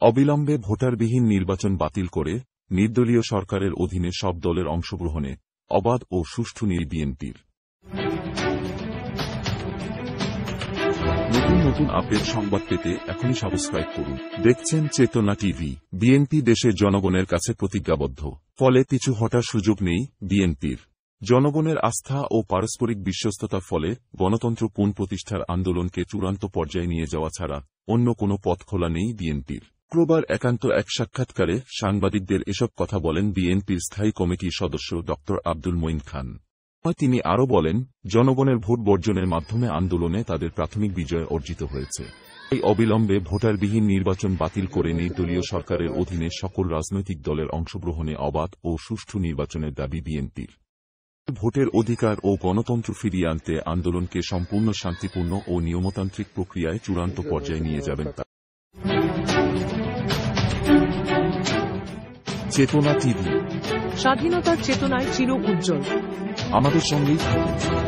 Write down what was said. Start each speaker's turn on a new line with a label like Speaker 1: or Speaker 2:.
Speaker 1: অবিলম্বে ভোটারবিহীন নির্বাচন বাতিল করে নির্দলীয় সরকারের অধীনে সব দলের অংশগ্রহণে অবাধ ও সুষ্ঠু নির বিএনপির। নতুন নতুন আপডেট সংবাদ পেতে এখনই সাবস্ক্রাইব করুন। দেখছেন চেতনা টিভি। বিএনপি দেশের জনগণের কাছে প্রতিজ্ঞাবদ্ধ। ফলে পিছু হটার সুযোগ নেই বিএনপির। জনগণের আস্থা ও পারস্পরিক বিশ্বস্ততার ফলে গণতন্ত্র পুনঃপ্রতিষ্ঠার আন্দোলনকে চূড়ান্ত পর্যায়ে নিয়ে যাওয়া ছাড়া অন্য কোনো পথ খোলা নেই বিএনপির। শুক্রবার একান্ত এক সাক্ষাৎকারে সাংবাদিকদের এসব কথা বলেন বিএনপির স্থায়ী কমিটির সদস্য ড. আব্দুল মঈন খান। তিনি আরও বলেন, জনগণের ভোট বর্জনের মাধ্যমে আন্দোলনে তাদের প্রাথমিক বিজয় অর্জিত হয়েছে। এই অবিলম্বে ভোটারবিহীন নির্বাচন বাতিল করে নির্দলীয় সরকারের অধীনে সকল রাজনৈতিক দলের অংশগ্রহণে অবাধ ও সুষ্ঠু নির্বাচনের দাবি বিএনপির। ভোটের অধিকার ও গণতন্ত্র ফিরিয়ে আনতে আন্দোলনকে সম্পূর্ণ শান্তিপূর্ণ ও নিয়মতান্ত্রিক প্রক্রিয়ায় চূড়ান্ত পর্যায়ে নিয়ে যাবেন চেতনা টিভি।
Speaker 2: স্বাধীনতার চেতনায় চির উজ্জ্বল।
Speaker 1: আমাদের সঙ্গেই থাকুন।